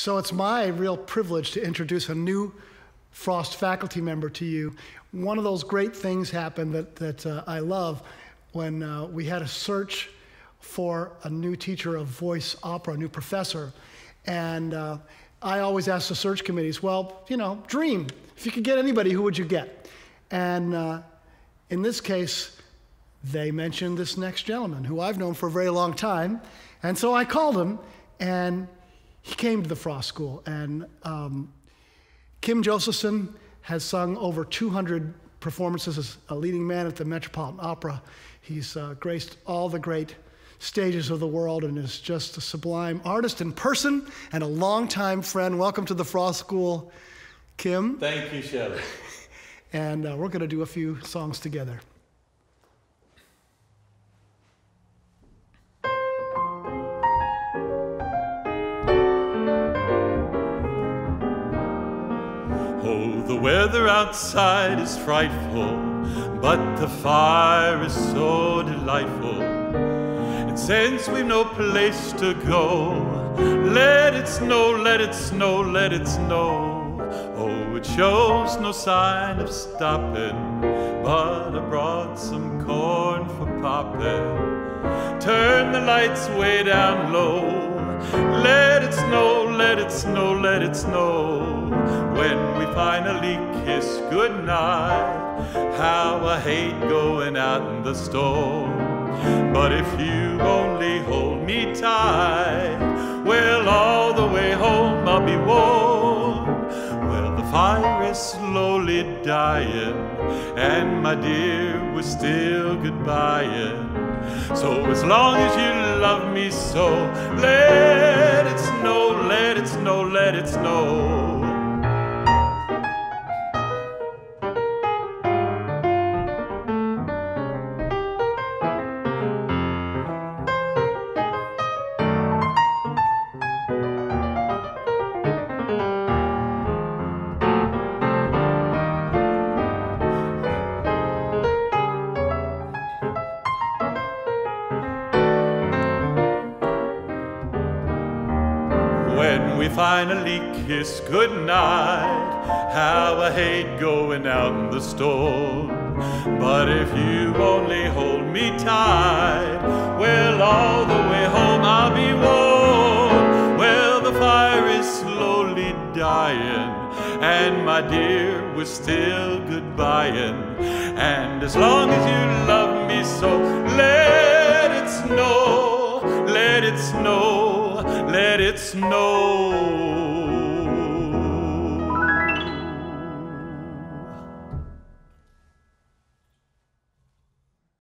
So it's my real privilege to introduce a new Frost faculty member to you. One of those great things happened that, that uh, I love when uh, we had a search for a new teacher of voice opera, a new professor. And uh, I always ask the search committees, well, you know, dream. If you could get anybody, who would you get? And uh, in this case, they mentioned this next gentleman who I've known for a very long time. And so I called him, and he came to the Frost School. And um, Kim Josephson has sung over 200 performances as a leading man at the Metropolitan Opera. He's uh, graced all the great stages of the world and is just a sublime artist in person and a longtime friend. Welcome to the Frost School, Kim. Thank you, Shelly. and uh, we're going to do a few songs together. Oh, the weather outside is frightful, but the fire is so delightful. And since we've no place to go, let it snow, let it snow, let it snow. Oh, it shows no sign of stopping, but I brought some corn for popping. Turn the lights way down low. Let it snow, let it snow, let it snow. When we finally kiss goodnight, how I hate going out in the storm. But if you only hold me tight, well, all the way home I'll be warm. Well, the fire is slowly dying, and my dear, we're still goodbying. So as long as you love me so, let it snow, let it snow, let it snow. We finally kiss goodnight. How I hate going out in the storm. But if you only hold me tight, well, all the way home I'll be warm. Well, the fire is slowly dying, and my dear, we're still goodbying. And as long as you love me so, let it snow, let it snow let it snow.